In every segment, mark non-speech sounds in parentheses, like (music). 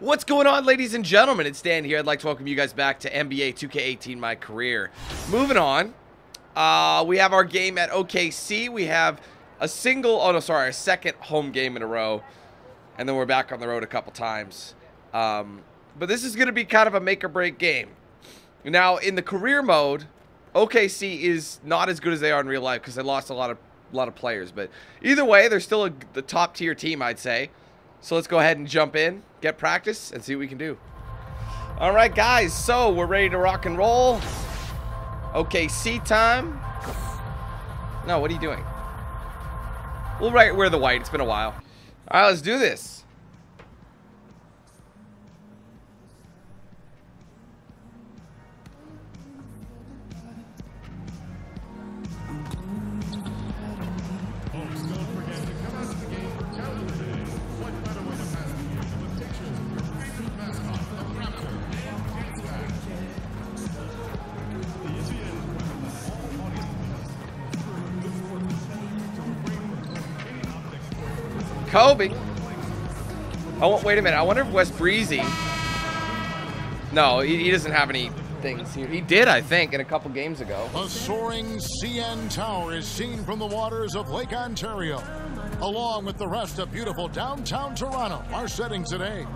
What's going on, ladies and gentlemen? It's Dan here. I'd like to welcome you guys back to NBA 2K18 My Career. Moving on, uh, we have our game at OKC. We have a single, oh no, sorry, a second home game in a row. And then we're back on the road a couple times. Um, but this is going to be kind of a make or break game. Now, in the career mode, OKC is not as good as they are in real life because they lost a lot of a lot of players. But either way, they're still a, the top tier team, I'd say. So let's go ahead and jump in, get practice, and see what we can do. All right, guys. So we're ready to rock and roll. Okay, OKC time. No, what are you doing? We'll right wear the white. It's been a while. All right, let's do this. Kobe. Oh, wait a minute. I wonder if West Breezy. No, he, he doesn't have any things here. He did, I think, in a couple games ago. A soaring CN Tower is seen from the waters of Lake Ontario, along with the rest of beautiful downtown Toronto. Our setting today.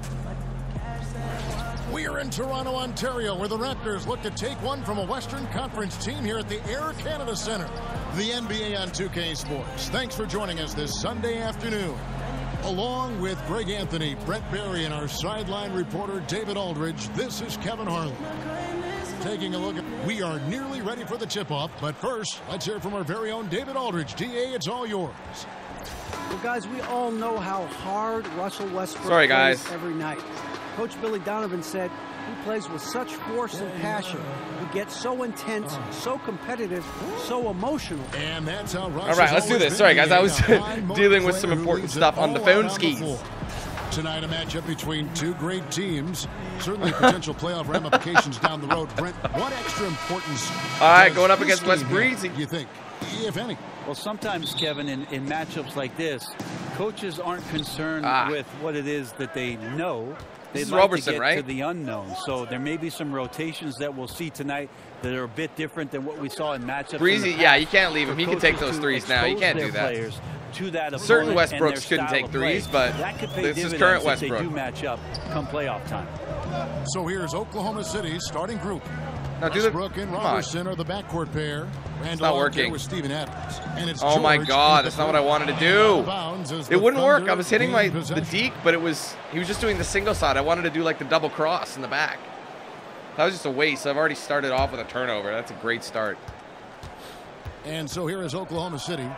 We are in Toronto, Ontario, where the Raptors look to take one from a Western Conference team here at the Air Canada Centre. The NBA on 2K Sports. Thanks for joining us this Sunday afternoon. Along with Greg Anthony, Brent Barry, and our sideline reporter David Aldridge, this is Kevin Harlan. Taking a look at, we are nearly ready for the tip-off, but first, let's hear from our very own David Aldridge. DA, it's all yours. Well, guys, we all know how hard Russell Westbrook Sorry, plays guys. every night. Coach Billy Donovan said he plays with such force and passion. He gets so intense, so competitive, so emotional. And that's how Russ All right, let's do this. been Sorry, guys, I was (laughs) dealing with some important stuff on the phone skis. floor. Tonight, a matchup between two great teams. Certainly potential playoff (laughs) ramifications down the road. Brent, what extra importance All right, going up against Wes game have, Breezy. You think, if any? Well, sometimes, Kevin, in, in matchups like this, coaches aren't concerned Ah. with what it is that they know. They'd is like Roberson, to get right? to the unknown. So there may be some rotations that we'll see tonight that are a bit different than what we saw in matchups. Breezy, the yeah, you can't leave him. He can take those threes now. You can't do that. To that Certain opponent and Westbrooks their couldn't take threes, but that could pay this is current if Westbrook. They do match up come playoff time. So here's Oklahoma City's starting group. Now do the. Westbrook and. Roberson are the backcourt pair. Randle not working. with Steven Adams. And it's Oh my God, that's not what I wanted to do. It wouldn't work. I was hitting my gain the possession. deke, but it was he was just doing the single side. I wanted to do like the double cross in the back. That was just a waste. I've already started off with a turnover. That's a great start. And so here is Oklahoma City.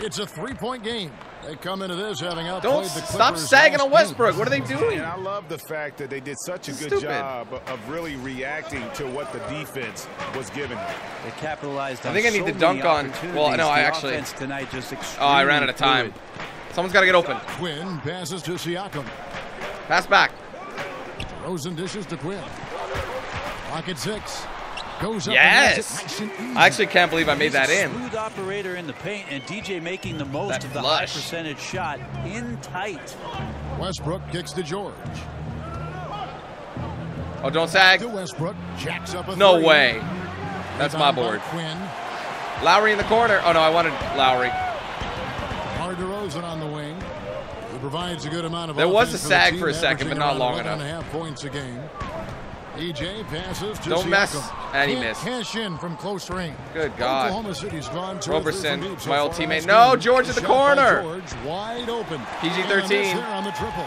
It's a three-point game. They come into this having outplayed Don't the s- Clippers stop sagging on Westbrook. What are they doing? And I love the fact that they did such a good Stupid. job of really reacting to what the defense was giving them. They capitalized I on think I need so to many dunk on- opportunities. well, no, I actually- tonight just Oh, I ran out of time. fluid. Someone's got to get open. Quinn passes to Siakam. Pass back. Rosen dishes to Quinn. Pocket six. Goes up Yes. and has it nice and easy. I actually can't believe I made that in. Smooth operator in the paint, and DJ making the most That of the flush. high percentage shot in tight. Westbrook kicks to George. Oh, don't sag. To Westbrook. Jacks up a No three. way. That's my board. Quinn. Lowry in the corner. Oh no, I wanted Lowry. Hard DeRozan on the wing. He provides a good amount of There was offense a for sag team, for a second, but not long enough. half points a game. EJ passes to Don't mess. And he missed. Cash in from close range. Good God. Oklahoma City's gone three Roberson, so my old teammate. No. George at the corner. George wide open. PG-13. And a on the triple.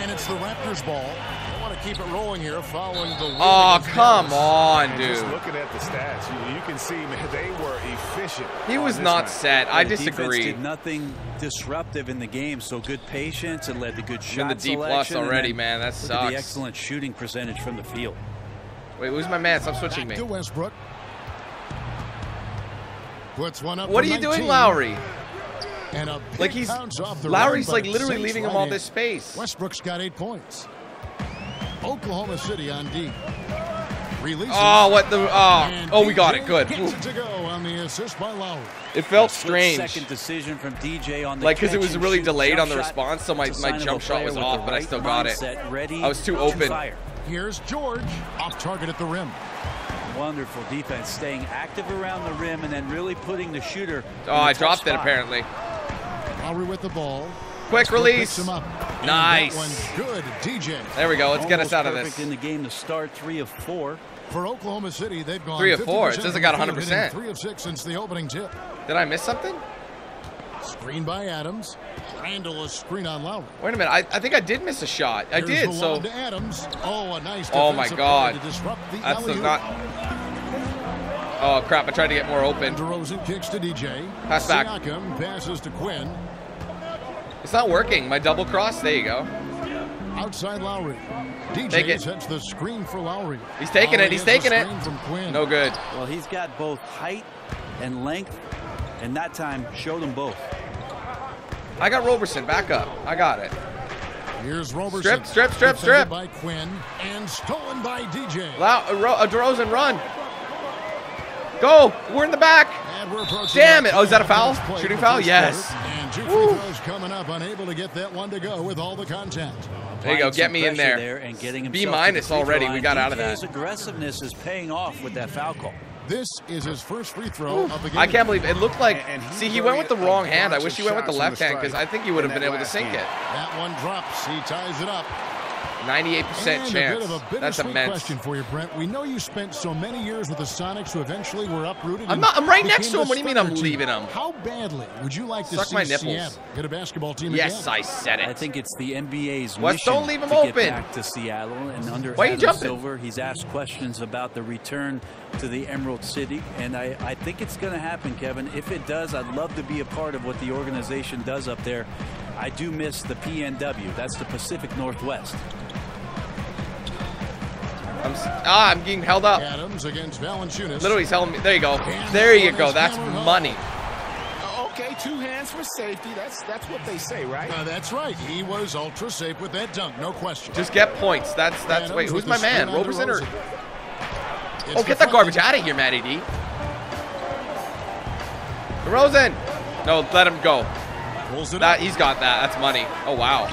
And it's the Raptors ball. They want to keep it rolling here following the win Oh, come Dallas. on, And just dude. looking at the stats, you, you can see man, they were efficient. He was not night. set. I defense disagree. did nothing disruptive in the game, so good patience. It led to good I'm shot in the D plus already, man. That look at sucks. the excellent shooting percentage from the field. Wait, who's my man? Stop switching me. To Westbrook. Puts one up What are for you doing, Lowry? And a Like he's off the Lowry's rim, like literally sinks leaving him right all in. this space. Westbrook's got eight points. Oklahoma City on D. Releases. Oh, what the? Oh, oh, we got it. Good. It go on the by It felt Split strange. Second decision from DJ on the Like, 'cause it was really delayed on the response, so my- my jump shot was off, the but I still got it. Ready I was too open. fire. Here's George. Off target at the rim. Wonderful defense, staying active around the rim and then really putting the shooter. Oh, in a I tough dropped it apparently. Lowry with the ball. Quick release. picks him up. And Nice. Good. DJ. There we go. Let's get us out of this. in the game to start three of four. For Oklahoma City, they've gone Three of four. It 50% says I got 100%. Three of six since the opening tip. Did I miss something? Screen by Adams. Randle a screen on Lowry. Wait a minute. I, I think I did miss a shot. I Here's did. So to Adams. Oh, a nice Oh my God. play to disrupt the that's not. Oh crap! I tried to get more open. DeRozan kicks to DJ. Pass back. Siakam passes to Quinn. It's not working. My double cross. There you go. Outside Lowry. DJ Take it. sets the screen for Lowry. He's taking Lowry it, he's taking it. From Quinn. No good. Well, he's got both height and length, and that time showed them both. I got Roberson. Back up. I got it. Here's Roberson. Strip, strip, strip, strip. by Quinn and stolen by DJ. Lau- uh, Ro- uh, DeRozan, run. Go. We're in the back. And we're approaching Damn it. Oh, is that a foul? Shooting foul? Yes. quarter. And two Woo. free throws coming up, unable to get that one to go with all the contact. There you go. Applying Get me in pressure there. and getting B minus the free throw already. We line. got out of DJ's that. aggressiveness is paying off with that foul call. This is his first free throw of the game. I can't believe it looked like. And- and he see, he went with the wrong hand. I wish he went with the left the hand because I think he would have been able to sink game. it. That one drops. He ties it up. 98% chance. a bit of a That's immense. question for you, Brent. We know you spent so many years with the Sonics who eventually were uprooted. I'm not- I'm right next to him. What do you mean I'm Thunder team. leaving 'em? How badly would you like to see my nipples. Seattle get a basketball team Yes, again? I said it. I think it's the NBA's Wes, mission don't leave him to open. get back to Seattle. And under Why you Adam jumping? Silver, he's asked questions about the return to the Emerald City, and I, I think it's going to happen, Kevin. If it does, I'd love to be a part of what the organization does up there. I do miss the PNW. That's the Pacific Northwest. I'm, ah, I'm getting held up. Adams against Valanciunas. Literally telling me. There you go. There you go. That's money. Okay, two hands for safety. That's that's what they say, right? Uh, that's right. He was ultra safe with that dunk, no question. Just get points. That's that's. Adams Wait, who's my man? screen on Roberson or? Oh, get that garbage out of here, Matty D. DeRozan. No, let him go. That he's got that. That's money. Oh wow,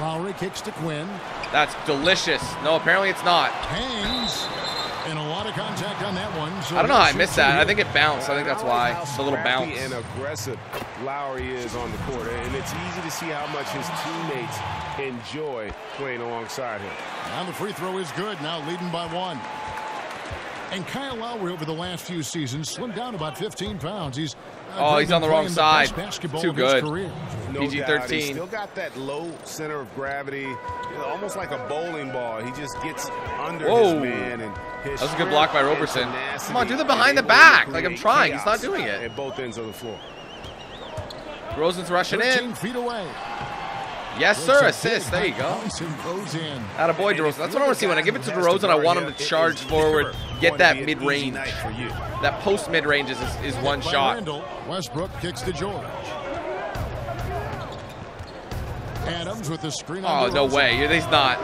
Lowry kicks to Quinn. that's delicious. No, apparently it's not. Hangs. And a lot of contact on that one. So I don't know how I missed that. I think it bounced. I think that's why. how It's a little scrappy bounce. and aggressive Lowry is on the court, and it's easy to see how much his teammates enjoy playing alongside him. And the free throw is good. Now leading by one. And Kyle Lowry over the last few seasons slimmed down about 15 pounds. He's uh, Oh, he's on the wrong playing side. best basketball Too good. career. No PG-13. still got that low center of gravity, you know, almost like a bowling ball. He just gets under Whoa. his man. And his That was a good block by Roberson. Come on, do the behind the back. Like, I'm trying. He's not doing it. At both ends of the floor. Rosen's rushing 13 in. feet away. Yes, sir. Assist. There you go. bounce and goes in. Boy, DeRozan. That's what I want to see. When I give it to DeRozan, I want him to charge forward, get that mid range. That post mid range is, is one shot. Randle. Westbrook kicks to George. Adams with the screen Oh, no way. He's not.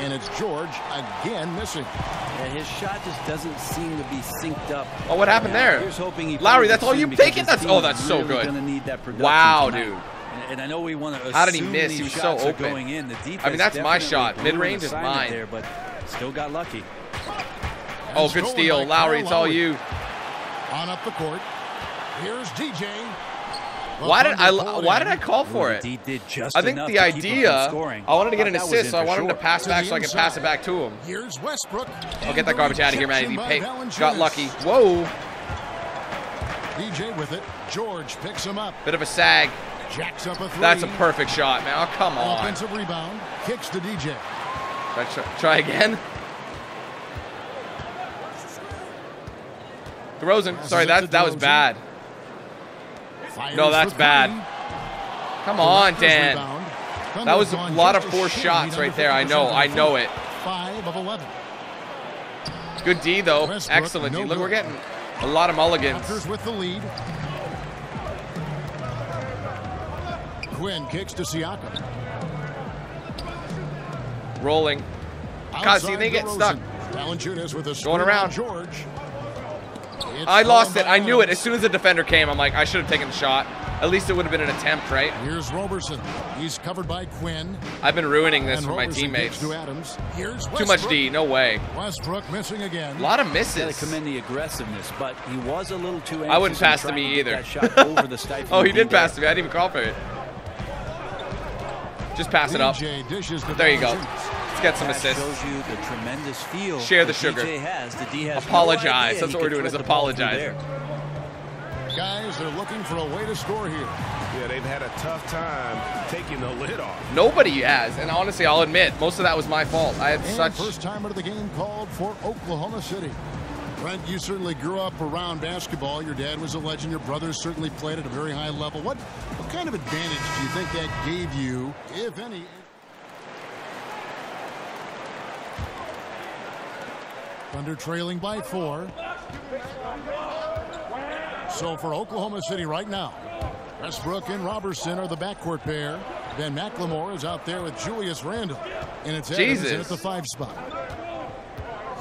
And it's George again missing. Yeah, his shot just doesn't seem to be synced up. Oh, what happened there? Here's hoping he Lowry, that's all you because taking? his That's- team oh, is that's so good. Need that Wow, tonight. dude. And, and I know we want to. How did he miss? He was so open. Going in. The defense I mean, that's my shot. Mid-range is assignment mine. There, but still got lucky. Oh, good steal. by Lowry, it's all you. On up the court. Here's DJ. Why did I Thunder pull it why did. I call for it? He did just I think the to keep him from idea, scoring. I wanted to get an Thought that was assist, so I wanted him to pass To back so I could pass it back to him. Here's Westbrook. I'll get that garbage out of here, man. He paid, got lucky. Whoa, DJ with it. George picks him up. bit of a sag. Jacks up a three. That's a perfect shot, man. Oh, come on. Offensive rebound. Kicks to DJ. Try, try, try again. DeRozan, Passes sorry, that that was bad. Fires No, that's bad. Come on, Dan. That was a lot of forced shots right there. I know, I know it. Five of 11. Good D though. Excellent D. Look, we're getting a lot of mulligans. With the lead. Quinn kicks to Siakam. Rolling. God, see, they get DeRozan. stuck. Valanciunas with a Going around. George. It's I lost it. I knew it. As soon as the defender came, I'm like, I should have taken the shot. At least it would have been an attempt, right? Here's Roberson. He's covered by Quinn. I've been ruining this and for my teammates. to Adams. Here's Too much D. No way. Westbrook missing again. A lot of Got to misses. commend the aggressiveness, but he was a little too. I wouldn't pass to me either. That shot over the (laughs) Oh, he did D-Day. pass to me. I didn't even call for it. Just pass it up. DJ dishes to There you go. Let's get some That assists. shows you the tremendous feel. Share the sugar. DJ has. The D has no Apologize. That's what we're doing is thread the ball through apologizing. there. Guys, they're looking for a way to score here. Yeah, they've had a tough time taking the lid off. Nobody has. And honestly, I'll admit, most of that was my fault. I had And such. first time of the game called for Oklahoma City. Brent, you certainly grew up around basketball. Your dad was a legend. Your brothers certainly played at a very high level. What, what kind of advantage do you think that gave you, if any? Thunder trailing by four. So for Oklahoma City right now, Westbrook and Roberson are the backcourt pair. Ben McLemore is out there with Julius Randle. And it's in at the five spot.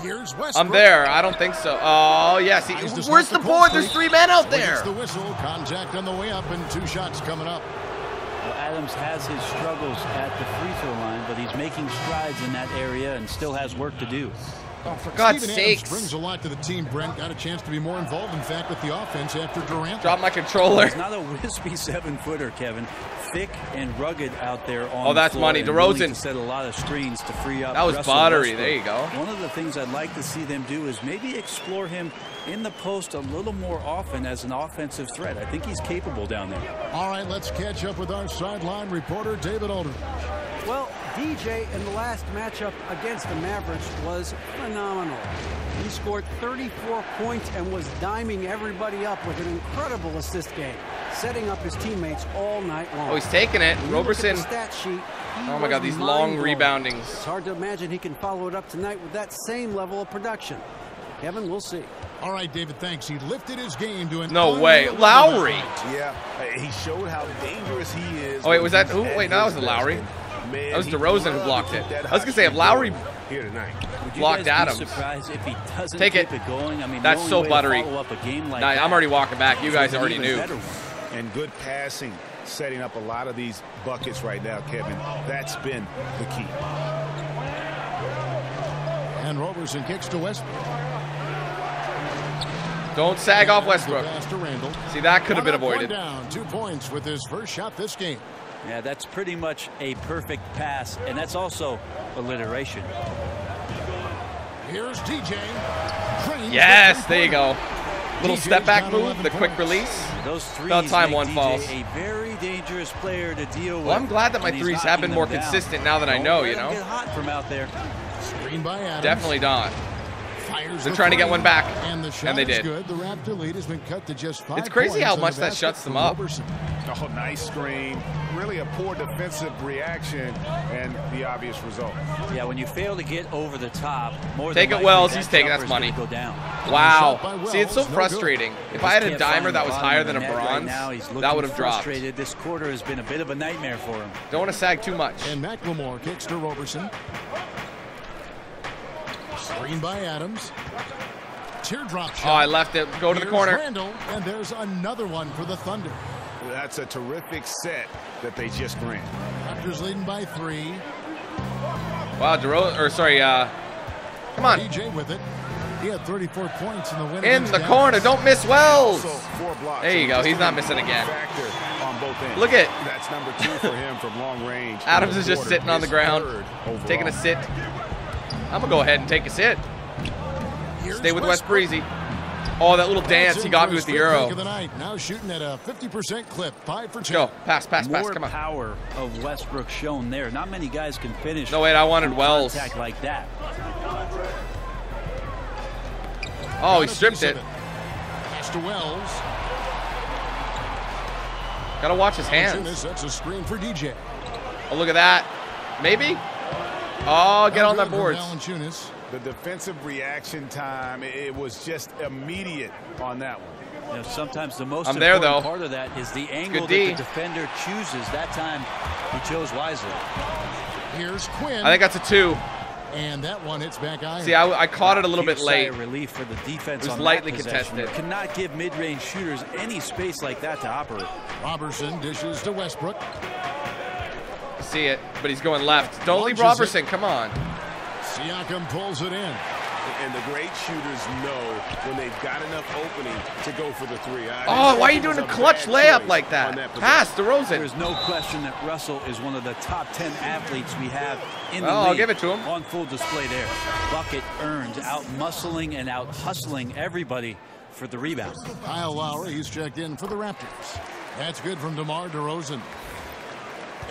Here's Westbrook. I'm there. I don't think so. Oh, yes. He, where's stop the cold board? There's three men out So he there. the whistle. Contact on the way up and two shots coming up. Well, Adams has his struggles at the free throw line, but he's making strides in that area and still has work to do. Oh, for God's Steven Adams sakes. brings a lot to the team. Brent got a chance to be more involved, in fact, with the offense after Durant. Drop my controller. He's not a wispy seven footer, Kevin. Thick and rugged out there on Oh, that's the floor money. and willing DeRozan. set a lot of screens to free up. That was Russell buttery. Westbrook. There you go. One of the things I'd like to see them do is maybe explore him in the post a little more often as an offensive threat. I think he's capable down there. All right, let's catch up with our sideline reporter, David Aldridge. Well, DJ in the last matchup against the Mavericks was phenomenal. He scored 34 points and was diming everybody up with an incredible assist game, setting up his teammates all night long. Oh, he's taking it. When you look at Roberson. stat sheet, Oh my God, these long mind-blowing. reboundings. It's hard to imagine he can follow it up tonight with that same level of production. Kevin, we'll see. All right, David, thanks. He lifted his game to an No way. Lowry. Yeah, he showed how dangerous he is. Oh, wait, was that- who- wait, no, that his wasn't Lowry. Best. Man, That was he DeRozan who blocked it. I was gonna say, if Lowry- here tonight. Blocked guys Adams. be surprised if he doesn't Take it. it, going? I mean, That's so only way to buttery. up a game like Nah, that I'm already walking back. You guys already knew. And good passing, setting up a lot of these buckets right now, Kevin. That's been the key. And Roberson kicks to Westbrook. Don't sag off Westbrook. pass to Randle. See, that could have been One up, one avoided. down, two points with his first shot this game. Yeah, that's pretty much a perfect pass, and that's also alliteration. Here's DJ. Yes, there you go. Little DJ's step back move, 11 the quick release. Those threes About time one DJ falls. a very dangerous player to deal with. Well, I'm glad that my threes have been more down. consistent now that I Don't know, you know? Get hot from out there. Screen by Adams. Definitely not. Fires They're trying to get one back. And the shot And they did. good. The Raptor lead has been cut to just five It's crazy how much that shuts them up. Oh, nice screen. Really a poor defensive reaction and the obvious result. Yeah, when you fail to get over the top, more Take than it Wells, likely he's that taking- that's gonna money. Go down. Wow. See, it's so no frustrating. If I had a dimer that was higher than a net right bronze, now. He's that looking would have dropped. frustrated. This quarter has been a bit of a nightmare for him. Don't want to sag too much. And McLemore kicks to Roberson. Screen by Adams. Teardrop shot. Oh, I left it. Go to the corner. Randle, and there's another one for the Thunder. That's a terrific set that they just ran. Raptors leading by three. Wow, DeRozan, or sorry, uh, come on. DJ with it. He had 34 points in the win. In against the Dallas. corner. Don't miss Wells. So. There you go. He's not missing again. On both ends. Look at- That's number two for him from long range. Adams is just sitting on the ground, taking a sit. I'm going to go ahead and take a sit. Here's Stay with West Westbrook. Breezy. Oh, that little dance. He got me with the fifth pick Euro. the night. Now shooting at a 50% clip. Five for 10. Go. Pass, pass, pass. More Come on. power of Westbrook shown there. Not many guys can finish. No, wait, I wanted Wells. Contact like that. Oh, he stripped it. Pass to Wells. Got to watch his hands. sets a screen for DJ. Oh, look at that. Maybe? Oh, get on that good for boards. Valanciunas. The defensive reaction time, it it was just immediate on that one. You know, sometimes the most I'm there, important though. part of that is the angle that D. the defender chooses. That time, he chose wisely. Here's Quinn. I think that's a two. And that one hits back iron. See, I, I caught it a little Huge bit late. relief for the defense. It was on lightly possession. contested. You cannot give mid-range shooters any space like that to operate. Roberson dishes to Westbrook. See it, but he's going left. Don't leave Launches Roberson. Come on. Siakam pulls it in. And the great shooters know when they've got enough opening to go for the three. I Oh, didn't why are you doing a clutch layup like on that? Pass DeRozan. There's no question that Russell is one of the top 10 athletes we have in the Well, league. I'll give it to him. On full display there. Bucket earned, out muscling and out hustling everybody for the rebound. Kyle Lowry, he's checked in for the Raptors. That's good from DeMar DeRozan.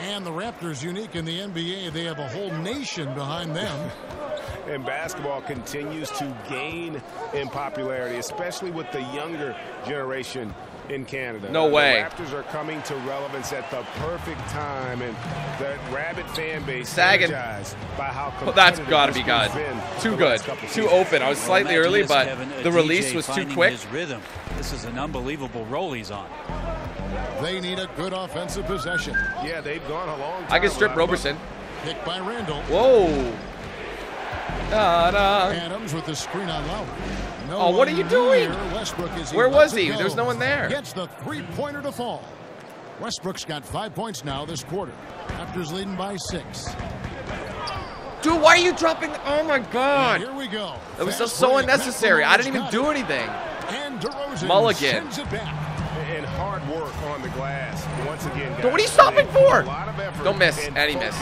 And the Raptors, unique in the NBA, they have a whole nation behind them. (laughs) And basketball continues to gain in popularity, especially with the younger generation in Canada. No way. The Raptors are coming to relevance at the perfect time, and the rabid fan base Sagging. energized by how Well, that's competitive got to be one's good. Too good. Too open. I was slightly Imagine early, this, but Kevin, the DJ release was too quick. His rhythm. This is an unbelievable roll he's on. They need a good offensive possession. Yeah, they've gone a long time. I can strip Roberson. Picked by Randle. Whoa. Da, da. Adams with the screen on Lowry. No Oh, what are you doing? near Westbrook as he Where was he? There's no one there. Gets the three-pointer to fall. Westbrook's got five points now this quarter. Raptors leading by six. Dude, why are you dropping? Oh my God. Here we go. That was just so unnecessary. I didn't even do anything. And DeRozan Mulligan. Sends it back. and hard work on the glass. Once again, guys, What are you stopping for? A lot of effort Don't miss. and And he missed.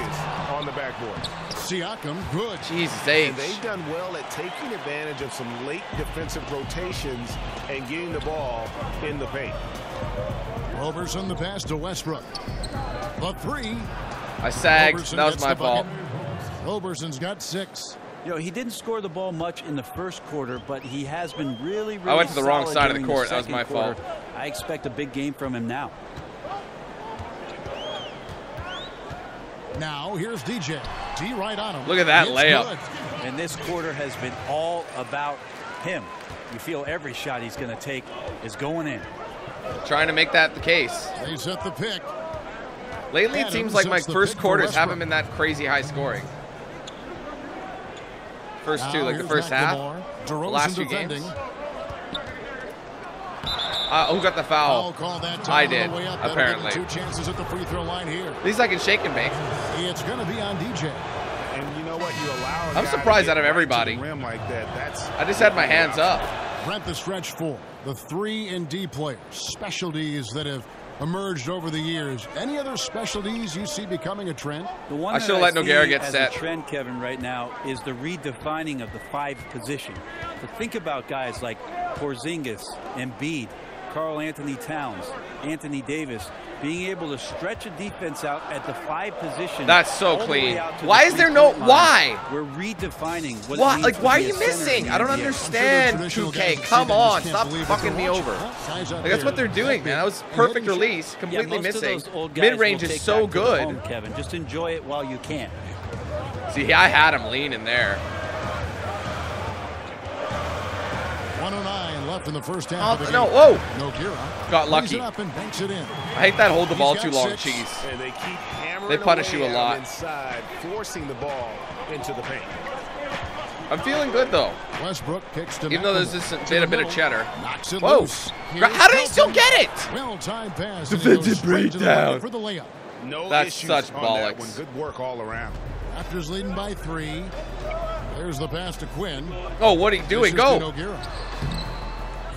on the backboard. Siakam, good. Jesus H. And they've done well at taking advantage of some late defensive rotations and getting the ball in the paint. Roberson the pass to Westbrook. The three. I sagged. Roberson That was my the bucket. fault. Roberson's got six. You know, he didn't score the ball much in the first quarter, but he has been really, really I went to the wrong side of the during court. That was my quarter. fault. I expect a big game from him now. Now here's DJ. D right on him. Look at that It's layup. good. And this quarter has been all about him. You feel every shot he's going to take is going in. Trying to make that the case. They set the pick. Lately, it seems like my first quarters haven't been that crazy high scoring. First two, like the first half. McLemore. The DeRozan last few defending. games. Uh, who got the Foul foul? call that time I on the did, up. Apparently. Two chances at the free throw line here. At least I can shake and bake. It's going to be on DJ. And you know what? You allow. a I'm surprised out of everybody. the rim like that. That's. I just had my hands up. Brent the stretch four. The three and D players. Specialties that have emerged over the years. Any other specialties you see becoming a trend? The one I that should've let see Nogueira get as set. a trend, Kevin, right now is the redefining of the five position. To think about guys like Porzingis, Embiid, Karl-Anthony Towns, Anthony Davis, being able to stretch a defense out at the five position. That's so all the way clean. Why the is there no- line. why? We're redefining what it Why? means Like, why are you missing? I don't understand. Traditional 2K, guys that see come on, stop fucking me over. Huh? Guys out Like that's what they're doing, man. That was perfect release, completely most of missing. those old guys Mid range is so back to the good. home, Kevin. Just enjoy it while you can. See, I had him leaning there. 109 left in the first half Oh, of the oh, no, game. whoa. Nogueira. Got Lays lucky. it up and banks it in. I hate that hold the He's ball too long six. cheese. And they keep hammering They punish you a lot. inside, forcing the ball into the paint. I'm feeling good though. Westbrook kicks to Even though there's McLemore. just a To bit, a bit of cheddar. Knocks it Whoa. loose. How did he still get it? Well timed pass. and he goes Defensive straight to the breakdown. for the layup. No That's issues such on bollocks. that one. Good work all around. Raptors leading by three. There's the pass to Quinn. Oh, what are you doing? Dishes to Go.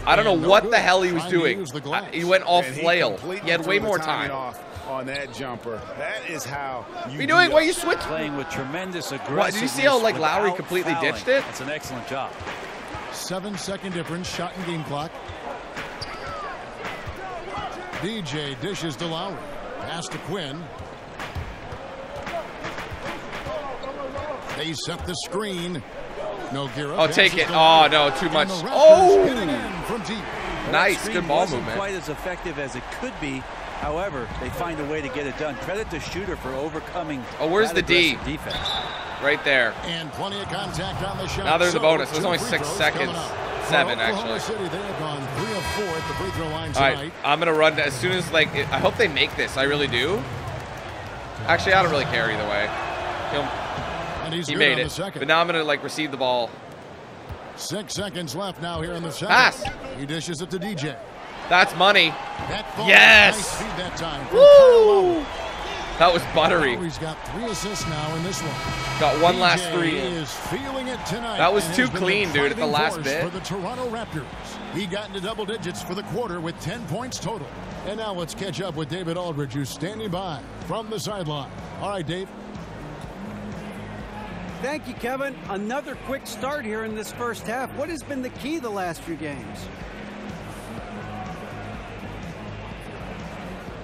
Nogueira. I don't know no uh, what good. the hell he was doing. the. I- He went off And flail. completely He had way more time. off on that jumper. That is how you. What are you doing? up Why you switch? Playing with tremendous aggressiveness. What, did you see how, like, Lowry completely fouling. ditched it? That's an excellent job. Seven second difference. Shot and game clock. DJ dishes to Lowry. Pass to Quinn. They set the screen. Oh, take it. Oh, no, too much. Oh! get it in from deep. Nice, good ball movement. quite as effective as it could be. However, they find a way to get it done. Credit to Shooter for overcoming. Oh, where's the D? Defense. Right there. And plenty of contact on the shot. Now there's a bonus. There's only six seconds. Seven, actually. City, they have gone three of four at the free throw line tonight. right, I'm gonna run as soon as like. I hope they make this. I really do. Actually, I don't really care either way. He'll- And he's He made it. But now I'm gonna like receive the ball. Six seconds left now here in the second. Pass. He dishes it to DJ. That's money. That ball, Yes. Nice that time. from Kyle Lowry. Woo! That was buttery. Lowry's got three assists now in this one. Got one last three. is feeling it tonight. That was too clean, dude, at the last bit. For the Toronto Raptors. He got into double digits for the quarter with 10 points total. And now let's catch up with David Aldridge, who's standing by from the sideline. All right, Dave. Thank you, Kevin. Another quick start here in this first half. What has been the key the last few games?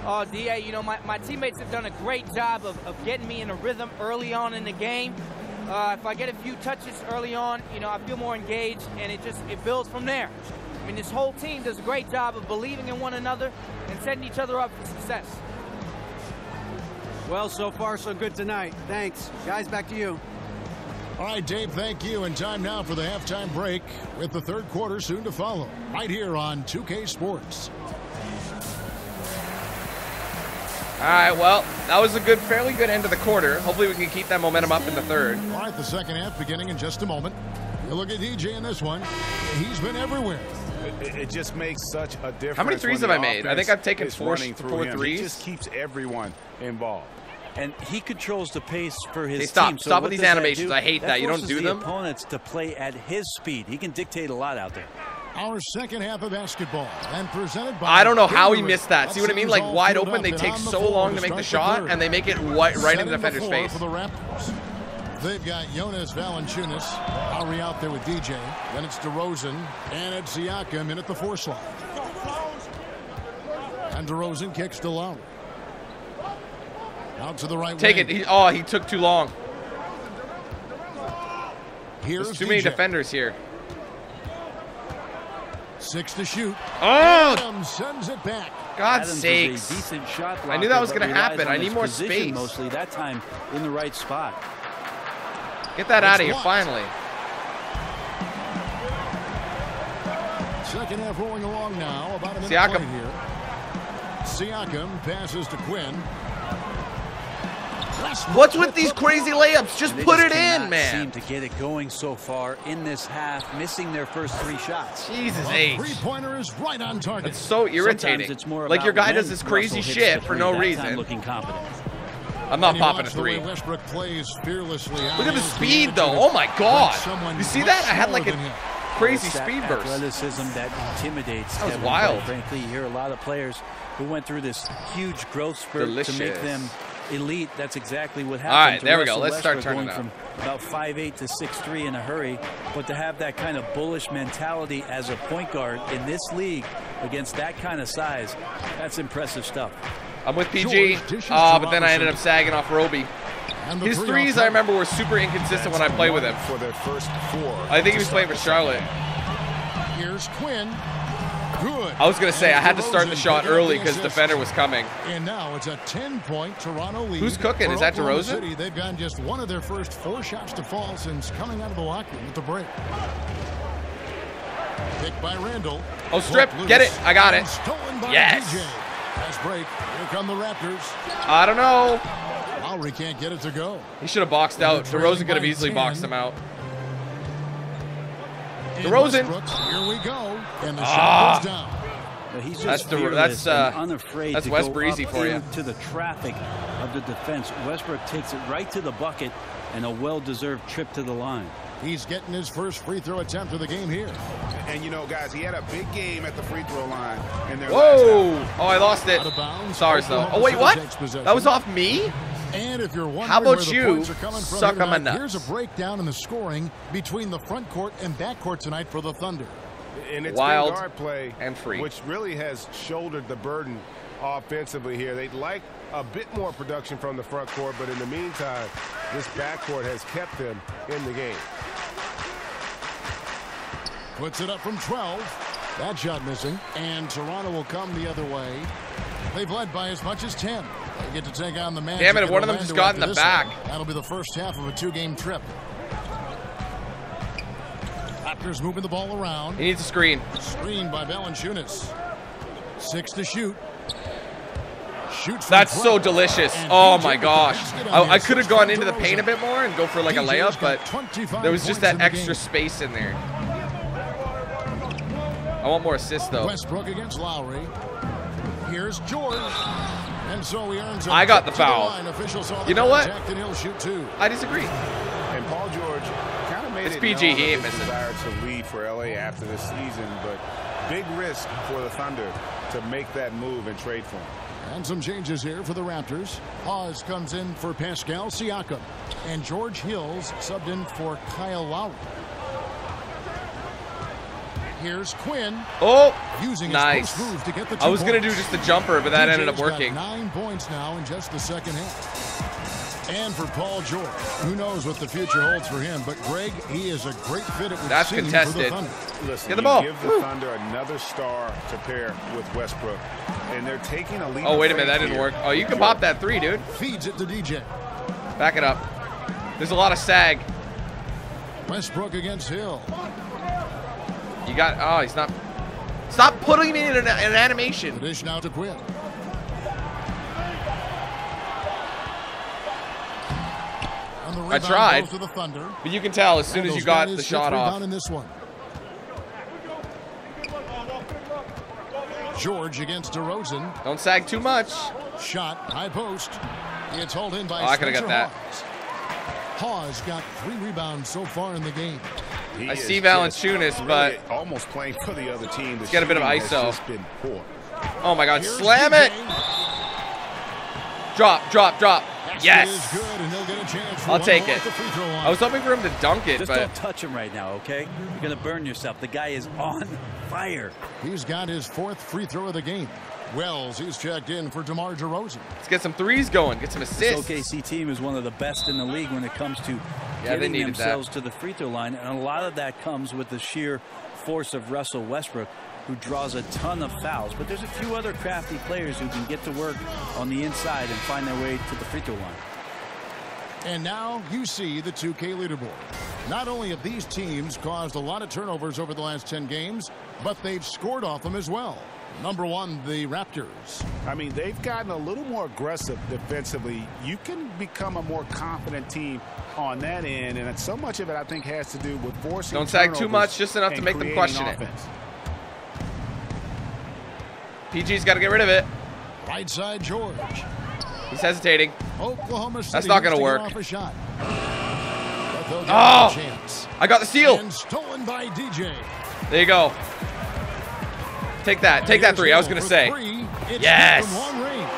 Oh, DA, you know, my, my teammates have done a great job of, of getting me in a rhythm early on in the game. Uh, if I get a few touches early on, you know, I feel more engaged, and it just it builds from there. I mean, this whole team does a great job of believing in one another and setting each other up for success. Well, so far, so good tonight. Thanks. Guys, back to you. All right, Dave, thank you. And time now for the halftime break with the third quarter soon to follow. Right here on 2K Sports. All right, well, that was a good, fairly good end of the quarter. Hopefully, we can keep that momentum up in the third. All right, the second half beginning in just a moment. You look at DJ in this one. He's been everywhere. It, it just makes such a difference. How many threes have I made? I think I've taken four- running through four him. threes. He just keeps everyone involved. And he controls the pace for his Hey, stop. team. So Stop what with these animations. I hate that. You don't do the them. opponents to play at his speed. He can dictate a lot out there. Our second half of basketball and presented by I don't know how he missed that. See what I mean? Like wide open, they take and so long to make the start shot, third. and they make it right, right in the Setting defender's face. For the Raptors. They've got Jonas Valanciunas. Lowry out there with DJ. Then it's DeRozan. And it's Siakam in at the four slot. And DeRozan kicks to Lowry. Out to the right Take wing. it. He, oh, he took too long. Here's There's too many defenders here. Six to shoot. Oh, Adams sends it back. God's Adams sakes. a decent shot I knew that was gonna happen. I need more space. Mostly that time in the right spot. Get that out of here, blocked. finally. Second half rolling along now. About a minute Siakam. here. Siakam passes to Quinn. Westbrook What's with these crazy layups? Just put just it in, man. Seem to get it going so far in this half, missing their first three shots. Jesus The H. three-pointer is right on target. It's so irritating. Sometimes it's more like your guy does this crazy shit the for no reason. Looking confident. I'm not popping a watch the way three. Westbrook plays fearlessly. Look at the speed, though. Oh my God! You see that? I had like a crazy that speed burst. Athleticism that intimidates. That was Kevin, wild. Frankly, you hear a lot of players who went through this huge growth spurt to make them elite. That's exactly what happened. All right, to there we go. Russell Let's start Westbrook turning going it from about 5'8 to 6'3 in a hurry, but to have that kind of bullish mentality as a point guard in this league against that kind of size, that's impressive stuff. I'm with PG, George uh, but then I ended up sagging off Roby. And His threes, I remember, were super inconsistent when I played with him. For their first four. I think he was playing for Charlotte. Here's Quinn. Good. I was gonna say I had to start the shot early because defender was coming. And now it's a 10-point Toronto lead. Who's cooking? Is that DeRozan? City. They've gotten just one of their first four shots to fall since coming out of the locker room at the break. Picked by Randle. Oh, strip. Get it. I got it. And Stolen by Yes. DJ. Fast break. Here come the Raptors. I don't know. Lowry can't get it to go. He should have boxed out. DeRozan could have easily 10. boxed him out. In DeRozan. Westbrook, Here we go. And the Ah. shot goes down. He's That's the- that's, uh, unafraid that's to Wes go Breezy for you. into the traffic of the defense. Westbrook takes it right to the bucket and a well-deserved trip to the line. He's getting his first free throw attempt of the game here. And you know, guys, he had a big game at the free throw line in their Whoa! Oh, I lost it. Out of bounds. Stars though. Oh wait, what? That was off me. And if you're wondering How about where the you points are coming from suck here on tonight, here's a breakdown in the scoring between the front court and back court tonight for the Thunder. And it's Wild been guard play and free. which really has shouldered the burden offensively here. They'd like a bit more production from the front court, but in the meantime, this backcourt has kept them in the game. Puts it up from 12. That shot missing. And Toronto will come the other way. They've led by as much as 10. They get to take on the Magic. Damn it, one of them just got in the back. one. That'll be the first half of a two-game trip. Raptors moving the ball around. He needs a screen. Screen by Valanciunas. Six to shoot. Shoots That's so delicious. Oh my gosh. I, I could have gone into the paint a bit more and go for like a layup, but there was just that extra space in there. I want more assists though. Westbrook against Lowry. Here's George. And so he earns a I got the to foul. line. Official saw the You know what? contact, And he'll shoot two. I disagree. And Paul George kind of made It's it PG, known he ain't missing. desire to lead for LA after this season, but big risk for the Thunder to make that move and trade for him. And some changes here for the Raptors. Hawes comes in for Pascal Siakam. And George Hills subbed in for Kyle Lowry. Here's Quinn Oh, using nice. post move to get the two I was gonna do just a jumper, but that ended up working. nine points now in just the second half. And for Paul George, who knows what the future holds for him? But Greg, he is a great fit. It would That's contested. The Thunder. Listen, Get the ball. give the Woo. Thunder another star to pair with Westbrook, and they're taking a lead. Oh, wait a minute, that didn't here. work. Oh, you can pop that three, dude. Feeds it to DJ. Back it up. There's a lot of sag. Westbrook against Hill. You got. Oh, he's not. Stop putting me in an, an animation. dish now to Quinn. I tried. the But you can tell as soon as you got the shot off. in this one. George against DeRozan. Don't sag too much. Shot, high post. It's hauled in by Oh, I coulda got that. Hawes. Hawes got three rebounds so far in the game. He I see just Valanciunas, but- almost playing for the other team. The get a bit of ISO. been poor. Oh my God, Here's slam DJ. it. Drop, drop, drop. Basket Yes. good, and get I'll take it. at the free throw line. I was hoping for him to dunk it, Just but don't touch him right now, okay? You're going to burn yourself. The guy is on (laughs) fire. He's got his fourth free throw of the game. Wells, he's checked in for DeMar DeRozan. let's get some threes going. Get some This assists. OKC team is one of the best in the league when it comes to Yeah, they getting needed that. themselves to the free throw line. And a lot of that comes with the sheer force of Russell Westbrook, who draws a ton of fouls. But there's a few other crafty players who can get to work on the inside and find their way to the free throw line. And now you see the 2K leaderboard. Not only have these teams caused a lot of turnovers over the last 10 games, but they've scored off them as well. Number one, the Raptors. I mean, they've gotten a little more aggressive defensively. You can become a more confident team on that end, and so much of it, I think, has to do with forcing. Don't sag too much, just enough to make them creating question it. PG's got to get rid of it. Right side, George. He's hesitating. Oklahoma City. not gonna needs to get work. Off a shot. But they'll oh! get Oh! a chance. I got the steal. And stolen by DJ. There you go. Take that. Take that three. I was going to say. three. Yes. from long range.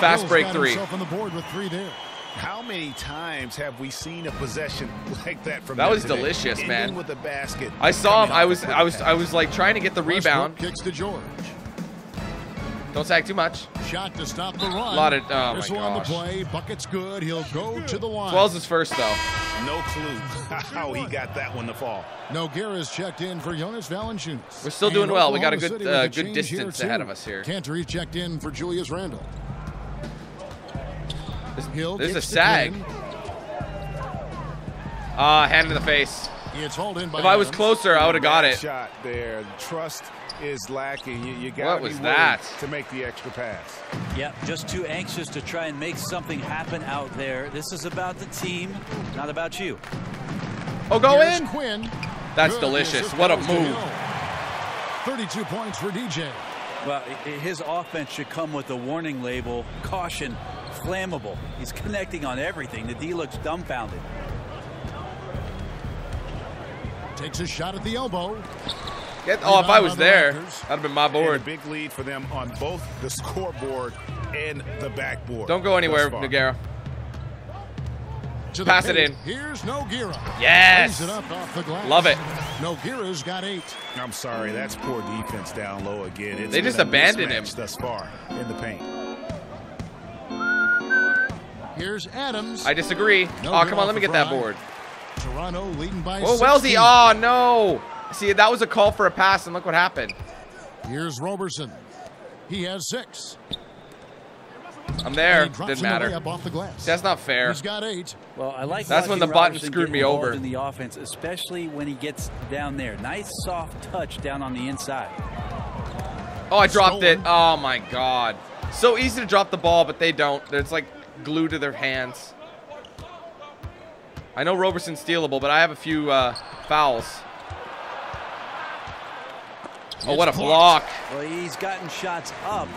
Fast break three. on the board with three there. How many times have we seen a possession (laughs) like that from That them was today? delicious, man. With the basket. I saw him. I was I was. I was like trying to get the Westbrook rebound. Kicks to George. Don't sag too much. Shot to stop the run. A Lot of- oh This my one on the play. Bucket's good. He'll go to the line. Wells is first though. No clue (laughs) how he got that one to fall. Nogueira's checked in for Jonas Valanciunas. We're still And doing well. We got a good, uh, a good distance ahead of us here. Kanter checked in for Julius Randle. Hill There's a gets sag. Quinn. Ah, hand in the face. It's hauled in by If I was closer, I would have got it. Shot there. Trust is lacking. You, you got What to be was that? to make the extra pass. Yep, just too anxious to try and make something happen out there. This is about the team, not about you. Oh, go Here's in. Quinn. That's Good. delicious. What a move. 32 points for DJ. Well, his offense should come with a warning label, caution, flammable. He's (laughs) connecting on everything. The D looks dumbfounded. Takes a shot at the elbow. Get, oh, if I was Rebound by the there, that'd have been my And a board. big lead for them on both the scoreboard and the backboard. Don't go anywhere, thus far. Nogueira. To the Pass it in. Here's Nogueira. Yes. It up off the glass. Love it. Nogueira's got eight. I'm sorry, that's poor defense down low again. It's They just abandoned him. thus far in the paint. Here's Adams. I disagree. No oh, come on, let me get that board. Toronto leading by Oh, 16. Wellesley. Oh, no. See, that was a call for a pass, and look what happened. Here's Roberson. He has six. I'm there. Didn't in the matter. off the glass. That's not fair. He's got eight. Well, I like That's when watching the button Roberson screwed me over. in the offense, especially when he gets down there. Nice soft touch down on the inside. Oh, I dropped it. Oh, my God. So easy to drop the ball, but they don't. It's like glued to their hands. I know Roberson's stealable, but I have a few uh, fouls. Oh, what a block. Well, he's gotten shots up,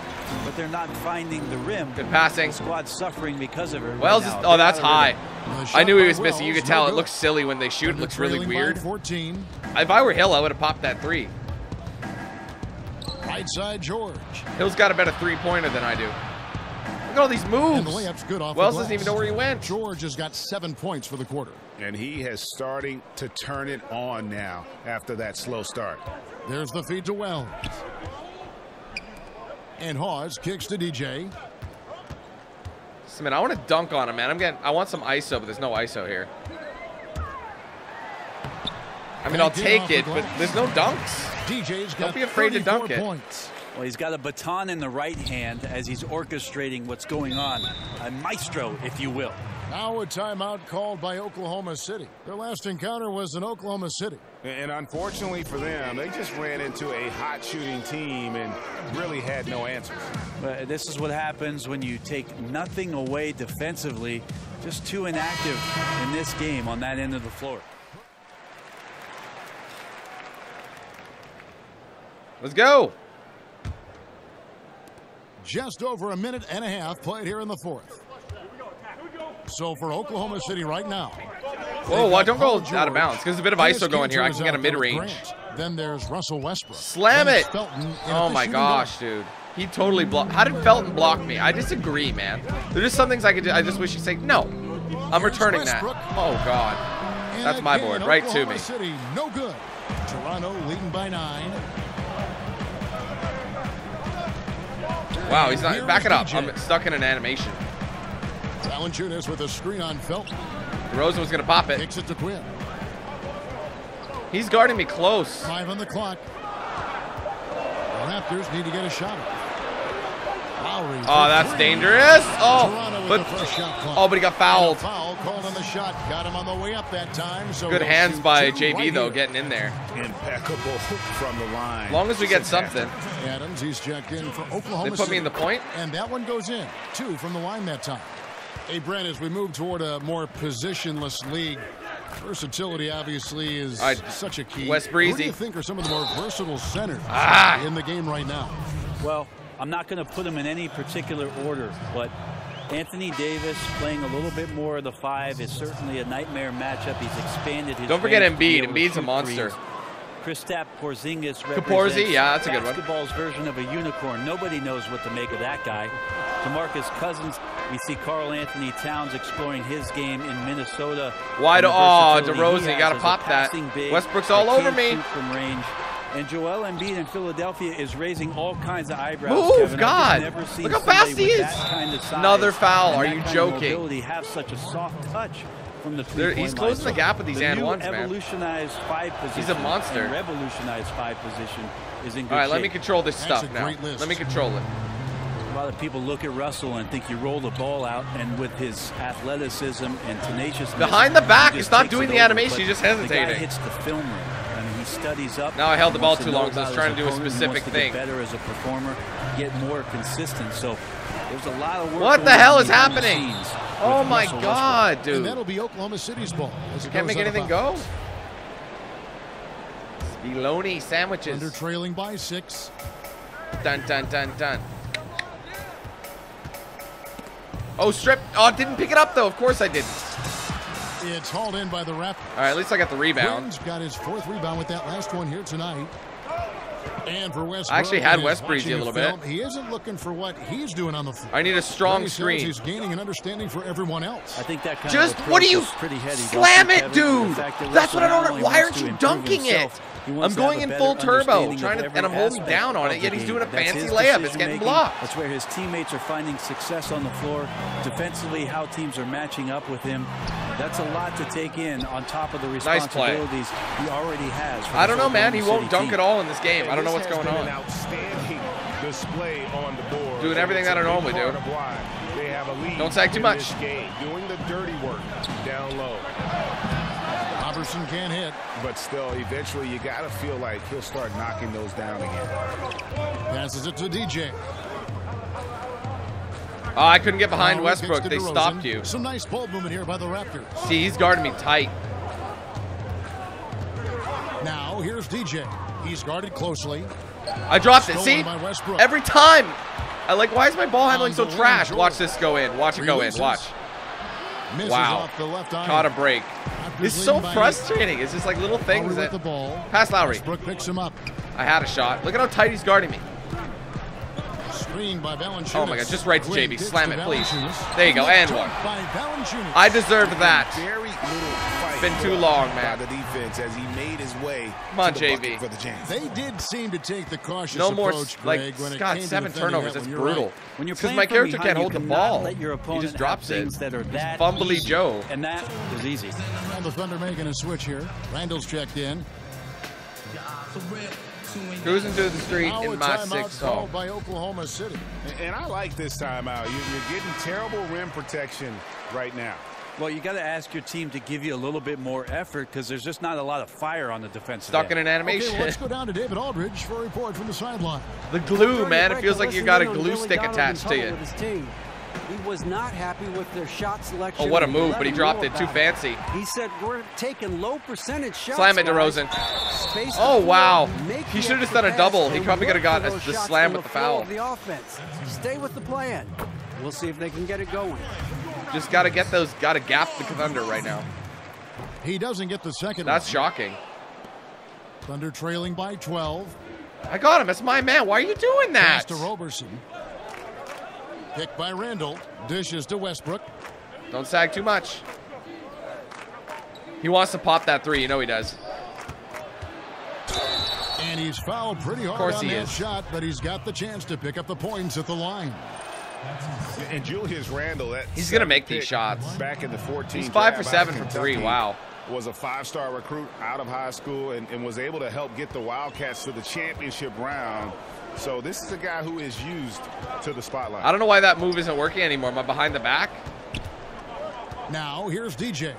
but they're not finding the rim. Good passing. The squad's suffering because of it. Wells right is, oh, that's high. rhythm. I knew he was by missing. You could tell no it looks silly when they shoot. It looks really weird. 14. If I were Hill, I would have popped that three. Right side George. Hill's got a better three-pointer than I do. Look at all these And moves. the layup's good off the Wells glass. doesn't even know where he went. George has got seven points for the quarter. And he has starting to turn it on now after that slow start. There's the feed to Wells. And Hawes kicks to DJ. I mean, I want to dunk on him, man. I'm getting. I want some ISO, but there's no ISO here. I mean, I'll take it, but there's no dunks. DJ's got Don't be afraid to dunk 34 it. points. Well, he's got a baton in the right hand as he's orchestrating what's going on. A maestro, if you will. Now a timeout called by Oklahoma City. Their last encounter was in Oklahoma City. And unfortunately for them, they just ran into a hot shooting team and really had no answers. But this is what happens when you take nothing away defensively. Just too inactive in this game on that end of the floor. Let's go. Just over a minute and a half played here in the fourth. So for Oklahoma City right now. Whoa, why don't go Paul out of bounds? Because there's a bit of ISO going here. I can get a out there with mid-range. Then there's Russell Westbrook. Slam it. Felton Oh my gosh, guard. dude. He totally blocked. How did Felton block me? I disagree, man. There's just some things I could do. I just wish he'd say, no, I'm returning that. Oh, God. That's my board, right to me. City, no good. Toronto leading by nine. Wow, he's not. Back it up. I'm stuck in an animation. Valanciunas with a screen on Felton. Rosen was going to pop it. Kicks it to Quinn. He's guarding me close. Five on the clock. The Raptors need to get a shot. Lowry. Oh, that's three. dangerous. Oh, with but shot oh, but he got And a fouled. foul called on the shot. Got him on the way up that time. So Good hands by two JB right though, here. getting in there. Impeccable from the line. As long as we get something. Adams, he's checked in for Oklahoma They put me in the point. And that one goes in. Two from the line that time. Hey, Brent, as we move toward a more positionless league, versatility obviously is All right, such a key. Wes Who do you think are some of the more versatile centers Ah. in the game right now? Well, I'm not going to put them in any particular order, but Anthony Davis playing a little bit more of the five is certainly a nightmare matchup. He's expanded his. Don't forget range to be Embiid. Embiid's a monster. threes. Kristaps Porzingis Kaporzi, yeah, that's a good one. basketball's version of a unicorn. Nobody knows what to make of that guy. DeMarcus Cousins, we see Karl-Anthony Towns exploring his game in Minnesota. Wide- oh, DeRozan, you gotta has as a pop that. big Westbrook's all over me. From range. And Joel Embiid in Philadelphia is raising all kinds of eyebrows. Move, Kevin. God. Look how fast he is. kind of Another foul. Are you joking? have such a soft touch from the three-point he's line. closing the gap with these the and new ones, man. evolutionized five position. monster. Revolutionized five position is in good All right, let me control this That's stuff a now. great list. Let me control it. A lot of people look at Russell and think you roll the ball out, and with his athleticism and tenaciousness, Behind the back, he he's not doing the over. animation, But he's just The guy hesitating. hits the film room. I mean, he studies up. Now I held the ball too long, so I was trying to do a specific thing. Better as a performer, get more consistent. So there's a lot of work. What the hell is happening? Oh my Russell God, And dude. that'll be Oklahoma City's ball. as it Can't make anything bounds. go. Spiloni Under sandwiches. trailing by six. Dun dun dun dun. Oh, strip. Oh, didn't pick it up though. Of course I didn't. It's hauled in by the Raptors. All right, at least I got the rebound. Quinn's got his fourth rebound with that last one here tonight. And for West, I actually had West Breezy a little bit. He isn't looking for what he's doing on the floor. I need a strong He screen. He's gaining an understanding for everyone else. I think that kind Just of what do you pretty heady. slam it, Kevin? dude? That That's what I Russell don't. Why aren't you dunking himself, it? He I'm wants to have going in full turbo, trying to, and I'm holding down on it. Yet he's doing a That's fancy his layup. It's getting decision-making. blocked. That's where his teammates are finding success on the floor. Defensively, how teams are matching up with him. That's a lot to take in on top of the Nice responsibilities he already has. I don't know, man. He won't dunk team. at all in this game. I don't know what's going on. outstanding display on the board. Doing everything that I normally do. They have a lead Don't sag too much. Game, doing the dirty work down low. Roberson can't hit. But still, eventually, you got to feel like he'll start knocking those down again. Passes it to DJ. Oh, I couldn't get behind Now he kicks Westbrook. They DeRozan. stopped you. Some nice ball movement here by the Raptors. See, he's guarding me tight. Now here's DJ. He's guarded closely. I dropped it. See? Every time. I like, why is my ball handling so trash? Watch this go in. Watch it go in. Watch. Wow. off the left eye. Caught a break. It's so leading by eight. frustrating. It's just like little Lowry things with that. the ball. Pass Lowry. Westbrook picks him up. I had a shot. Look at how tight he's guarding me. Screen by Valanciunas. Oh my God, just right to Quinn JV. Slam it, please. There you go, and Jumped one. I deserve that. Very little fight been too put up long, by man. the defense as he made his way Come on, to the JV. bucket for the jam. They did seem to take the cautious No more, approach, like, Greg, when it God, to seven turnovers. that That's one. You're brutal. When you're Because playing my character can't hold the ball. Let your He just drops it. things that are that Fumbly easy. Joe. And that is easy. And the Thunder making a switch here. Randle's checked in. Cruising through the street Now in my timeout six called by Oklahoma City. And- And I like this timeout. You- You're getting terrible rim protection right now. Well, you got to ask your team to give you a little bit more effort because there's just not a lot of fire on the defensive Stuck in end. an Okay, animation. well, let's go down to David Aldridge for a report from the sideline. the glue, man. It feels like you listened got a glue stick attached to you. With his team. He was not happy with their shot selection. Oh, what a move, but he dropped it too about fancy. He said, we're taking low percentage shots. Slam it, guys. DeRozan. Space Oh, wow. He should've just done a double. He probably could've got a- the slam with the flow foul. of The offense. Stay with the plan. We'll see if they can get it going. Just got to get those, got to gap the Thunder right now. He doesn't get the second That's one. shocking. Thunder trailing by 12. I got him. That's my man. Why are you doing Pass that? to Roberson. Picked by Randle. Dishes to Westbrook. Don't sag too much. He wants to pop that three. You know he does. And he's fouled pretty hard course on he that is. shot, but he's got the chance to pick up the points at the line. And Julius Randle, that He's gonna make these shots. Back in the 14. He's five for draft out of seven from three. Wow. Was a five-star recruit out of high school and, and was able to help get the Wildcats to the championship round. So this is a guy who is used to the spotlight. I don't know why that move isn't working anymore. Am I behind the back? Now here's DJ.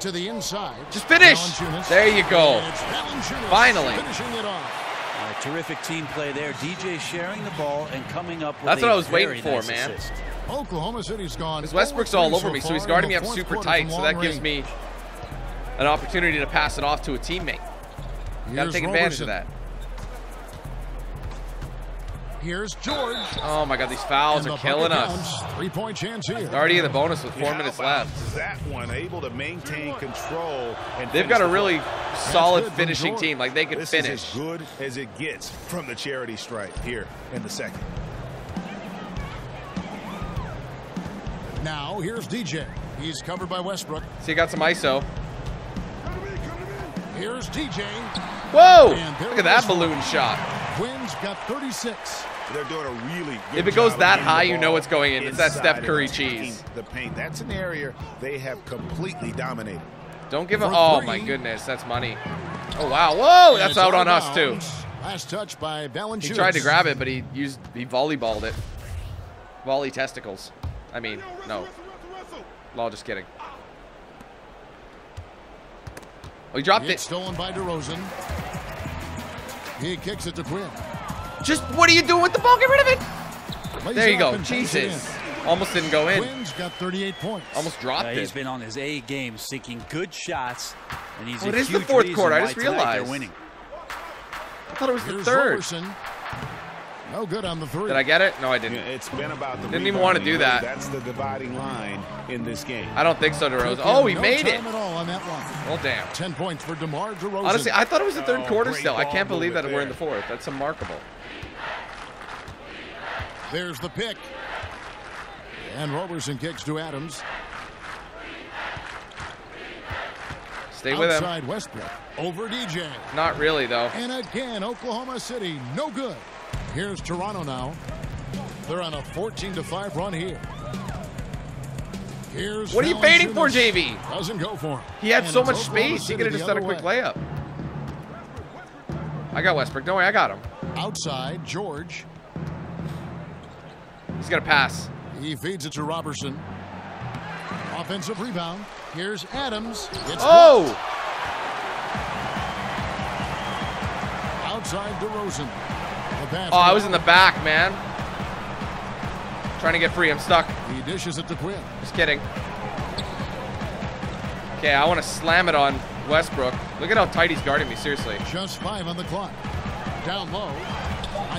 To the inside. Just finish. Valanciunas. There you go. And it's Valanciunas Finally. Finishing it off. Terrific team play there. DJ sharing the ball and coming up with That's what I was waiting for, nice man. assist. Oklahoma City's gone. Because Westbrook's all over so me, so he's guarding me up super tight. So that long gives me an opportunity to pass it off to a teammate. Got to take advantage Roberson. of that. Here's George. Oh my God, these fouls And are the killing us. Three-point chance here. Already in the bonus with four How minutes left. That one able to maintain control and They've got a really solid finishing team. Like they could This finish. is as good as it gets from the charity stripe here in the second. Now here's DJ. He's covered by Westbrook. So you got some ISO. Here's DJ. Whoa! Look at that balloon shot. Quinn's got 36. They're doing a really good If it goes job that high, you know ball it's going in. It's that Steph Curry cheese. The paint. That's an area they have completely dominated. Don't give him. For Oh three. my goodness, that's money. Oh wow! Whoa! That's out on of us too. bounds. Last touch by Valanciunas. He tried to grab it, but he used he volleyballed it. Volley testicles. I mean, no. Lol, just kidding. Oh, he dropped It's it. stolen by DeRozan. He kicks it to Quinn. Just what are you doing with the ball? Get rid of it. Lays There you go. and takes it Jesus. Almost didn't go in. in. Quinn's got 38 points. Almost dropped Uh, he's it. been on his A game, sinking good shots, and he's a it is the fourth quarter. I just realized. they're winning. I thought it was the third. Roberson. No good on the three. Did I get it? No, I didn't. It's been about the Didn't even wanna do that. That's the dividing line in this game. I don't think so, DeRozan. Oh, he no made it. time all on that one. Well, damn. 10 points for DeMar DeRozan. Honestly, I thought it was the third Oh, quarter great still. I can't believe that movement we're in the fourth. That's remarkable. There's the pick. And Roberson kicks to Adams. Stay with him. Outside Westbrook. Over DJ. Not really, though. And again, Oklahoma City, no good. Here's Toronto now. They're on a 14 to 5 run here. Here's What are you fading for, JV? Doesn't go for him. He had And so much space. He could have just done a quick way. layup. I got Westbrook. Don't worry, I got him. Outside, George. He's gonna pass. He feeds it to Roberson. Offensive rebound. Here's Adams. It's Oh! blocked. Outside DeRozan. Oh, I was in the back, man. Trying to get free. I'm stuck. He dishes it to Quinn. Just kidding. Okay, I want to slam it on Westbrook. Look at how tight he's guarding me. Seriously. Just five on the clock. Down low.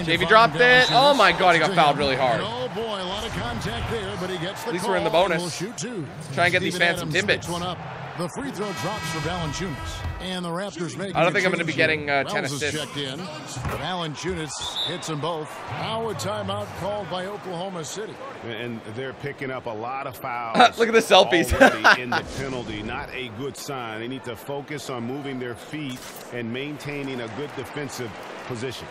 JV dropped it. Oh my God, he got fouled really hard. Oh boy, a lot of contact there, but he gets the At least we're in the bonus. will shoot two. Try and get these fans Adams Timbits. one up. The free throw drops for Valanciunas, and the Raptors make. I don't think I'm gonna be getting, uh, 10 Wells is assists. checked in. Valanciunas hits them both. Now a timeout called by Oklahoma City. And they're picking up a lot of fouls. (laughs) Look at the selfies. (laughs) in the penalty. Not a good sign. They need to focus on moving their feet and maintaining a good defensive position.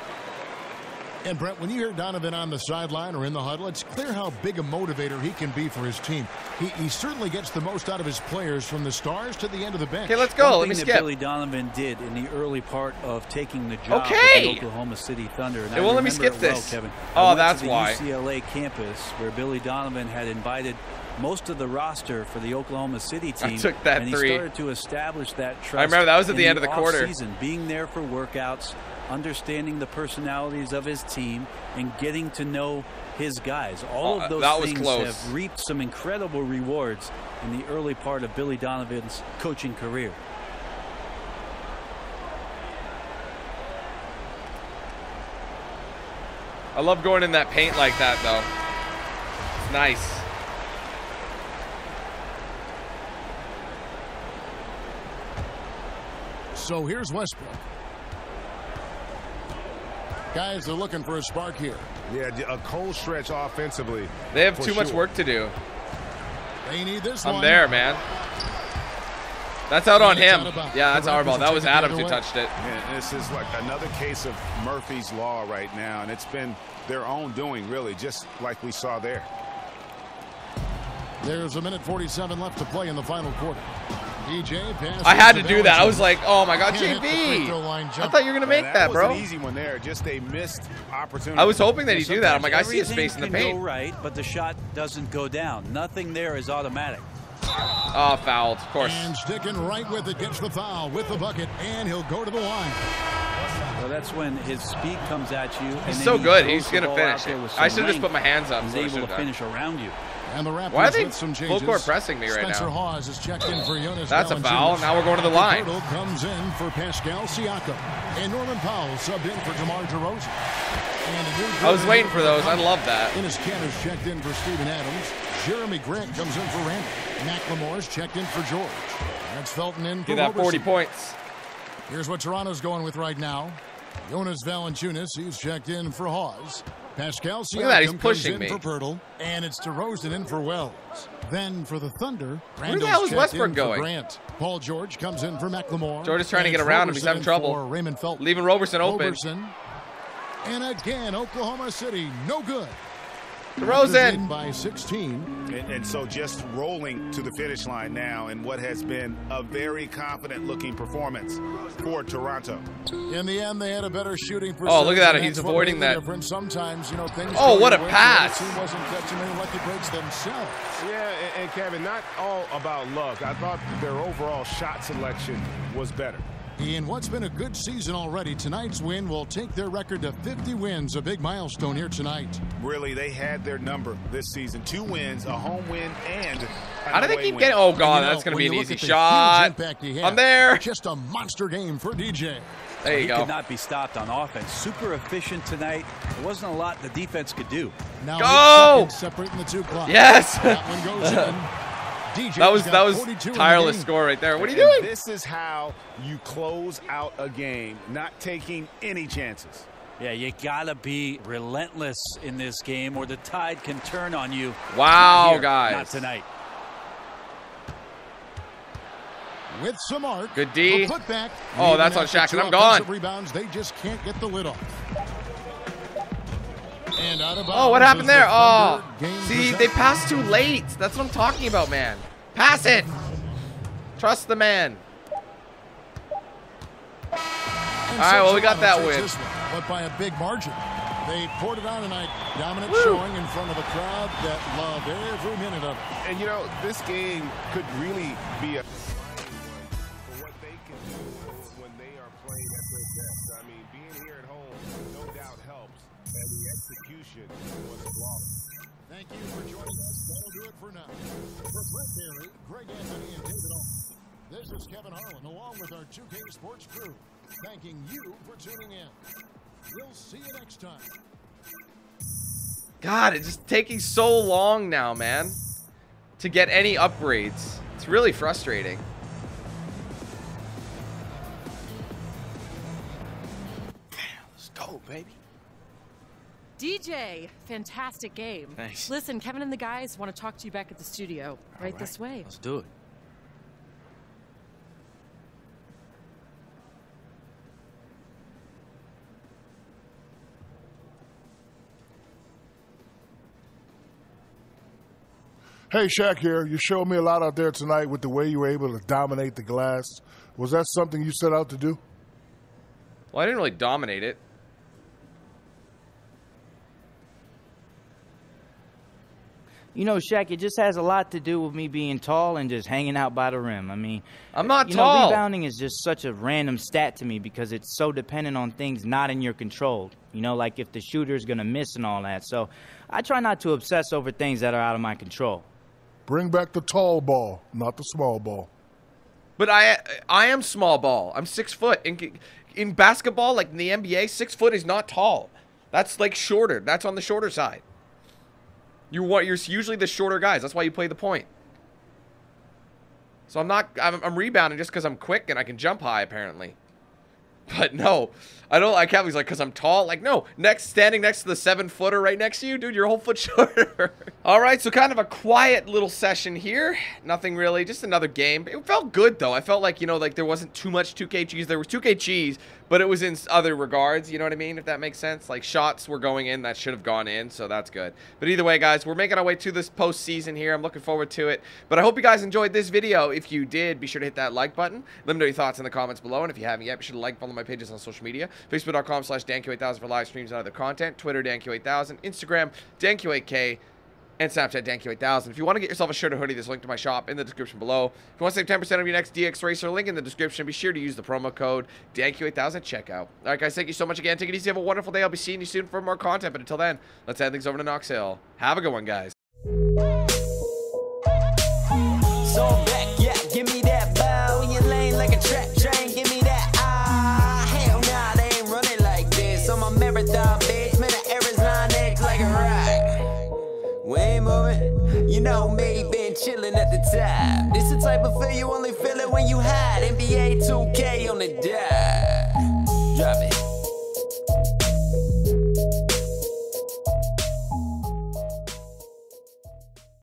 And Brent, when you hear Donovan on the sideline or in the huddle, it's clear how big a motivator he can be for his team. He, he certainly gets the most out of his players from the stars to the end of the bench. Okay, let's go. One Let me thing skip. that Billy Donovan did in the early part of taking the job Okay. with the Oklahoma City Thunder. And Hey, I well, let me skip it well, this. Kevin. Oh, I went that's to the why. UCLA campus where Billy Donovan had invited most of the roster for the Oklahoma City team. I team. took that and three. he started to establish that trust. I remember that was at in the end of the quarter. Season, being there for workouts, understanding the personalities of his team, and getting to know his guys. All Oh, of those that things close. have reaped some incredible rewards in the early part of Billy Donovan's coaching career. I love going in that paint like that, though. It's nice. So here's Westbrook. Guys are looking for a spark here. Yeah, a cold stretch offensively. They have for too much work to do. They need this I'm one. there, man. That's out on him. out. Yeah, that's our ball. That was take it the Adams who touched it. Yeah, this is like another case of Murphy's Law right now, and it's been their own doing, really, just like we saw there. There's a minute 47 left to play in the final quarter. DJ passes I had to to do that. I was like, oh my god, Can't hit the free throw JV. line I thought you were gonna make Yeah, that, was bro. an easy one there, just a missed opportunity. I was hoping that he'd do that. I'm like, I Sometimes see his everything face in the can paint. right, but the shot doesn't go down. Nothing there is automatic. Oh, fouled, of course. And sticking right with it, gets the foul with the bucket, and he'll go to the line. Well, that's when his speed comes at you. and He's so he good. He's gonna finish it. I should've just put my hands up. He's is what I able to finish around you. And the Raptors Why are they some full court pressing me right Spencer now? Hawes is checked in for Jonas That's a foul. Now we're going to the line. Poeltl comes in for Pascal Siakam. And Norman Powell subbed in for DeMar DeRozan. And I was waiting for those. I love that. Enes Kanter's checked in for Steven Adams. Jerami Grant comes in for Randle. McLemore's checked in for George. That's Felton in for that 40 points. Here's what Toronto's going with right now. Jonas Valanciunas, he's checked in for Hawes. Pascal Siakam Look at that, he's comes pushing in me. for Poeltl, and it's DeRozan in for Wells. Then for the Thunder, Where the Randle's hell is checked Westbrook in going? For Grant. Paul George comes in for McLemore. George is trying to get around him. He's having trouble. Raymond Felton. Leaving Roberson open. Roberson. And again, Oklahoma City, no good. DeRozan. In by 16. And, and so just rolling to the finish line now in what has been a very confident looking performance for Toronto. In the end, they had a better shooting percentage. Oh, look at that. He's avoiding that. difference. Sometimes, you know, things. Oh, what a way, pass. The team wasn't catching any lucky breaks themselves. Yeah, and, and Kevin, not all about luck. I thought their overall shot selection was better. In what's been a good season already, tonight's win will take their record to 50 wins, a big milestone here tonight. Really, they had their number this season. Two wins, a home win, and How do they keep getting? It? Oh god, you know, that's gonna be you an easy shot. huge impact he had, I'm there. Just a monster game for DJ. There you he go. could not be stopped on offense. Super efficient tonight. There wasn't a lot the defense could do. Now Go! separating the two clocks. Yes. That one goes (laughs) in. DJ That was that was 42 tireless score right there. What are you And doing? This is how you close out a game, not taking any chances. Yeah, you gotta be relentless in this game, or the tide can turn on you. Wow, Not here, guys. Not tonight. with some arc. Good D. The putback. Oh, that's on after Shaq, and I'm gone. Rebounds, they just can't get the lid off. And out of Oh, what happened there? the Oh, see, they passed too late. That's what I'm talking about, man. Pass it. Trust the man. All right, well, we got that win. this one, but by a big margin. They poured it on tonight. Dominant Woo. showing in front of a crowd that loved every minute of it. And you know, this game could really be a Brent Barry, Greg Anthony, and David Owens, this is Kevin Harlan along with our 2K Sports crew, thanking you for tuning in. We'll see you next time. God, it's just taking so long now, man, to get any upgrades. It's really frustrating. DJ, fantastic game. Thanks. Listen, Kevin and the guys want to talk to you back at the studio. Right this way. Let's do it. Hey, Shaq here. You showed me a lot out there tonight with the way you were able to dominate the glass. Was that something you set out to do? Well, I didn't really dominate it. You know, Shaq, it just has a lot to do with me being tall and just hanging out by the rim. I mean, I'm not you tall. know, rebounding is just such a random stat to me because it's so dependent on things not in your control. You know, like if the shooter's going to miss and all that. So I try not to obsess over things that are out of my control. Bring back the tall ball, not the small ball. But I I am small ball. I'm six foot. In, in basketball, like in the NBA, six foot is not tall. That's like shorter. That's on the shorter side. You want you're usually the shorter guys. That's why you play the point. So I'm not I'm, I'm rebounding just because I'm quick and I can jump high apparently. (laughs) But no, I don't like Kevin's like because I'm tall. Like no, next standing next to the seven footer right next to you, dude. You're a whole foot (laughs) shorter. All right, so kind of a quiet little session here. Nothing really, just another game. It felt good though. I felt like you know like there wasn't too much 2K cheese. There was 2K cheese, but it was in other regards. You know what I mean? If that makes sense. Like shots were going in that should have gone in, so that's good. But either way, guys, we're making our way to this postseason here. I'm looking forward to it. But I hope you guys enjoyed this video. If you did, be sure to hit that like button. Let me know your thoughts in the comments below. And if you haven't yet, be sure to like, follow my pages on social media. Facebook.com slash DanQ8000 for live streams and other content. Twitter, DanQ8000. Instagram, DanQ8K. And Snapchat, DanQ8000. If you want to get yourself a shirt or hoodie, there's a link to my shop in the description below. If you want to save 10% of your next DXRacer, link in the description. Be sure to use the promo code DanQ8000 at checkout. All right, guys, thank you so much again. Take it easy. Have a wonderful day. I'll be seeing you soon for more content. But until then, let's hand things over to Knox Hill. Have a good one, guys. Wayne Morin, you know me, been chillin' at the top. This the type of feel you only feel it when you hide. NBA 2K on the dive. Drop it.